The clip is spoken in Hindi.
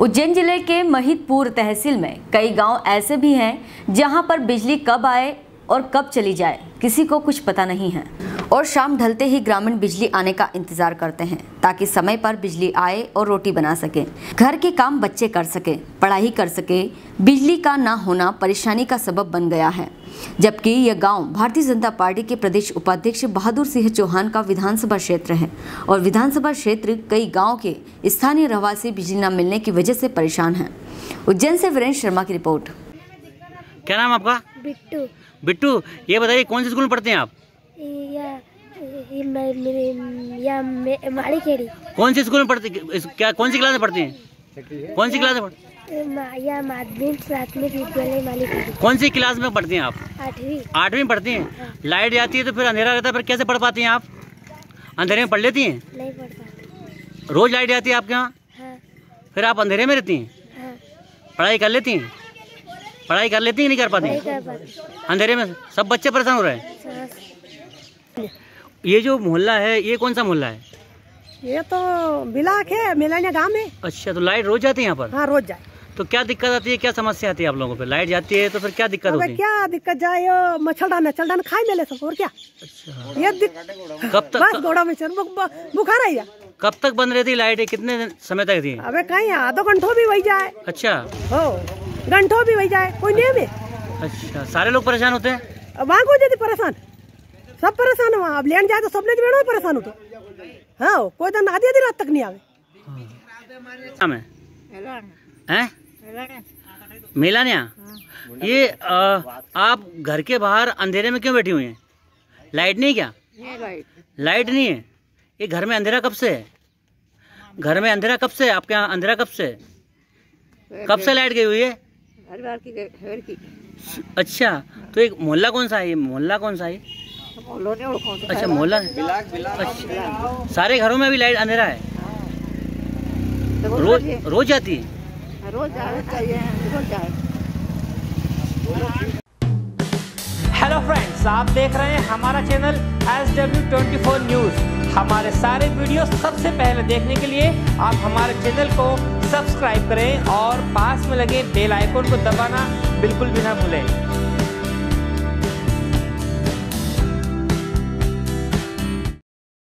उज्जैन ज़िले के महितपुर तहसील में कई गाँव ऐसे भी हैं जहाँ पर बिजली कब आए और कब चली जाए, किसी को कुछ पता नहीं है। और शाम ढलते ही ग्रामीण बिजली आने का इंतज़ार करते हैं ताकि समय पर बिजली आए और रोटी बना सके। घर के काम बच्चे कर सके पढ़ाई कर सके। बिजली का ना होना परेशानी का सबब बन गया है। जबकि यह गाँव भारतीय जनता पार्टी के प्रदेश उपाध्यक्ष बहादुर सिंह चौहान का विधानसभा क्षेत्र है और विधानसभा क्षेत्र कई गाँव के स्थानीय रहवासी बिजली न मिलने की वजह से परेशान हैं। उज्जैन से वीरेंद्र शर्मा की रिपोर्ट। क्या नाम आपका? बिट्टू। बिट्टू ये बताइए कौन से स्कूल में पढ़ते हैं आप या ये मैं मेरे या मे- माड़ी खेड़ी कौन से स्कूल में पढ़ते क्या कौन सी क्लास में पढ़ते हैं? कौन सी क्लास में प्राथमिक विद्यालय कौन सी क्लास में पढ़ते हैं आप? आठवीं आठवीं में पढ़ती हैं? लाइट जाती है तो फिर अंधेरा रहता है फिर कैसे पढ़ पाती हैं आप? अंधेरे में पढ़ लेती हैं? नहीं पढ़ पाती। रोज लाइट जाती है आपके यहाँ? हाँ। फिर आप अंधेरे में रहती हैं? हाँ। पढ़ाई कर लेती हैं? पढ़ाई कर लेती हैं नहीं कर पाती हैं? अंधेरे में सब बच्चे परेशान हो रहे हैं? सांस ये जो मोहल्ला है ये कौन सा मोहल्ला है? ये तो बिलाक है मिलानिया गाँव में। अच्छा तो लाइट रोज जाती है यहाँ पर? हाँ रोज जाए। तो क्या दिक्कत आती है क्या समस्या आती है आप लोगों को लाइट जाती है तो फिर क्या दिक्कत होती है? क्या दिक्कत जाए मच्छरदान मच्छरदान खाई मेले सब और क्या? अच्छा। ये. कब बस तक गोड़ा में चल बुखार आई कब तक बंद रहती लाइट? कितने समय तक थी अबे कहीं आधो घंटों भी वही जाए। अच्छा। हो घंटो भी वही जाए कोई नियम है अच्छा सारे लोग परेशान होते हैं? वहाँ को जाती परेशान? सब परेशान है वहाँ। अब लेन जाए तो सब लोग बेड़ो परेशान हो तो। हाँ कोई तो आधी आधी रात तक नहीं आवे। नाम है? हैं? मेलानिया ये अ, आप घर के बाहर अंधेरे में क्यों बैठी हुई हैं? लाइट नहीं क्या? लाइट। नहीं है? ये घर में अंधेरा कब से है? घर में अंधेरा कब से है? आपके यहाँ अंधेरा कब से है? कब से लाइट गई हुई है? अच्छा तो एक मोहल्ला कौन सा है? ये मोहल्ला कौन सा है? अच्छा मोहल्ला? अच्छा। सारे घरों में भी लाइट अंधेरा है? रोज रोज जाती है? हेलो फ्रेंड्स आप देख रहे हैं हमारा channel S W twenty four news हमारे सारे वीडियो सबसे पहले देखने के लिए आप हमारे चैनल को सब्सक्राइब करें और पास में लगे बेल आइकन को दबाना बिल्कुल भी ना भूलें।